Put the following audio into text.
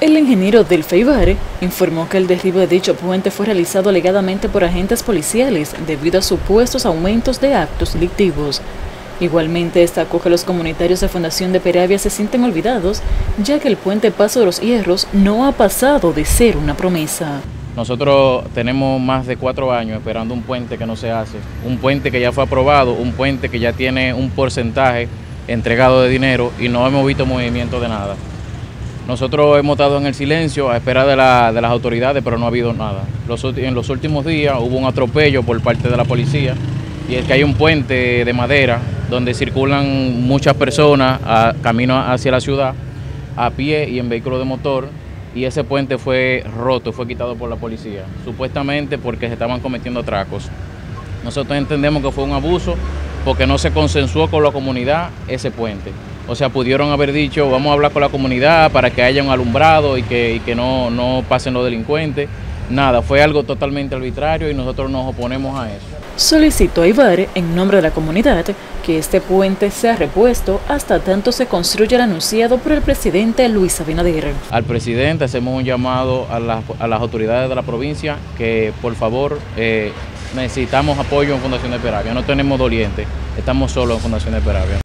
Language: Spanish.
El ingeniero del Feibare informó que el derribo de dicho puente fue realizado alegadamente por agentes policiales debido a supuestos aumentos de actos delictivos. Igualmente destacó que los comunitarios de Fundación de Peravia se sienten olvidados, ya que el puente Paso de los Hierros no ha pasado de ser una promesa. Nosotros tenemos más de cuatro años esperando un puente que no se hace, un puente que ya fue aprobado, un puente que ya tiene un porcentaje entregado de dinero y no hemos visto movimiento de nada. Nosotros hemos estado en el silencio a esperar de, las autoridades, pero no ha habido nada. en los últimos días hubo un atropello por parte de la policía y es que hay un puente de madera donde circulan muchas personas a, camino hacia la ciudad a pie y en vehículo de motor y ese puente fue roto, fue quitado por la policía, supuestamente porque se estaban cometiendo atracos. Nosotros entendemos que fue un abuso porque no se consensuó con la comunidad ese puente. O sea, pudieron haber dicho, vamos a hablar con la comunidad para que haya un alumbrado y que, que no, no pasen los delincuentes. Nada, fue algo totalmente arbitrario y nosotros nos oponemos a eso. Solicitó a Ibar, en nombre de la comunidad, que este puente sea repuesto hasta tanto se construya el anunciado por el presidente Luis Abinader. Al presidente hacemos un llamado a, las autoridades de la provincia que por favor eh, necesitamos apoyo en Fundación de Peravia. No tenemos doliente, estamos solos en Fundación de Peravia.